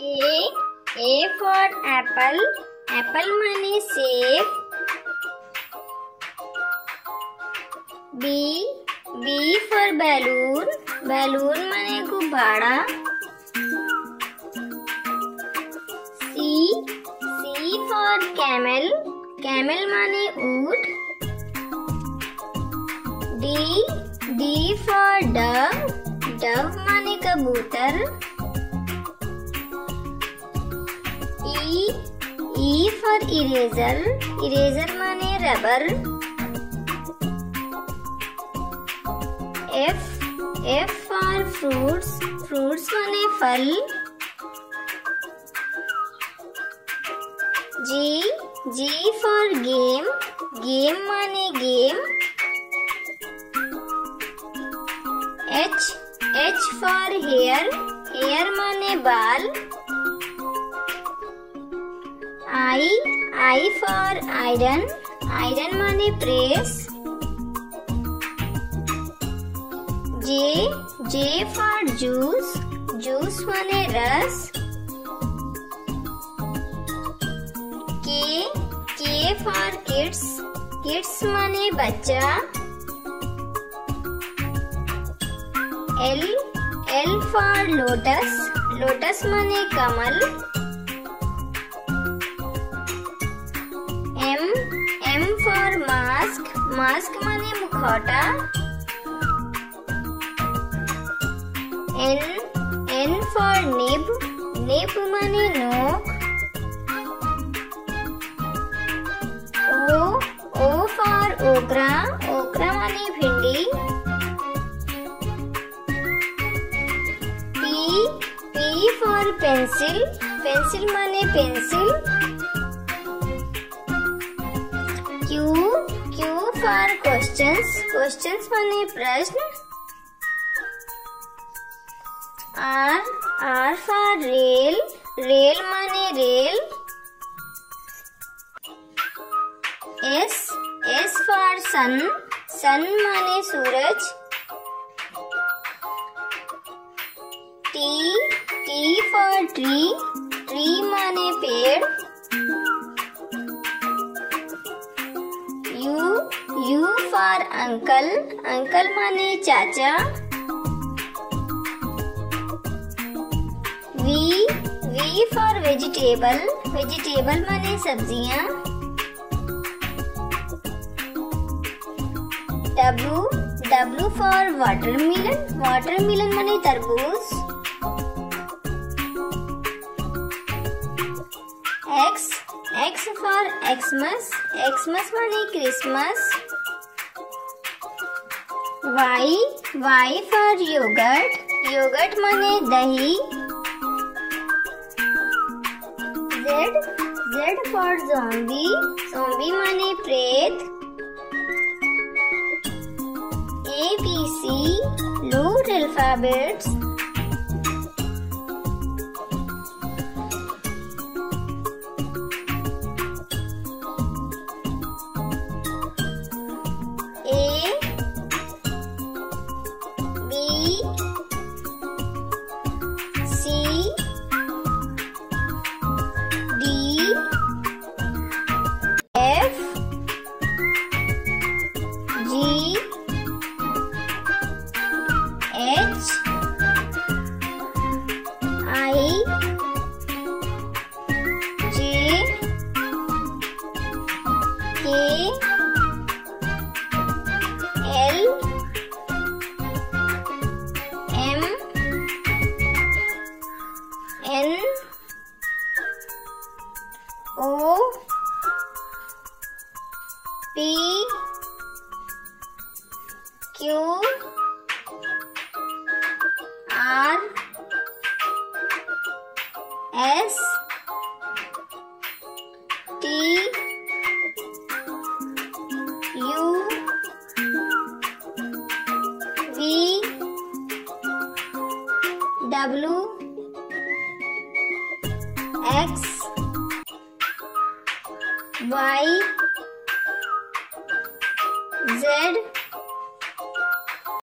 A. A for apple. Apple माने सेब. B. B for balloon. Balloon माने गुब्बारा. C. C for camel. Camel माने ऊँट. D. D for dove. Dove माने कबूतर. E E for eraser eraser माने rubber F F for fruits fruits माने फल G G for game game माने game H H for hair hair माने बाल I I for iron iron माने press J J for juice juice माने रस K K for kids kids माने बच्चा L L for lotus lotus माने कमल mask माने मुखौटा। N N for nib nib माने नोक। O O for okra okra माने भिंडी। P P for pencil pencil माने pencil Q Q for question question माने प्रश्न R R for rail rail माने rail S S for sun sun माने सूरज T T for tree tree माने पेड़ for uncle uncle माने चाचा V V for vegetable vegetable माने सब्ज़ियाँ W W for watermelon watermelon माने तरबूज X X for Xmas Xmas माने Christmas Y Y for yogurt yogurt माने दही Z Z for zombie zombie माने प्रेत A B C lower alphabets P Q R S T U V W X y z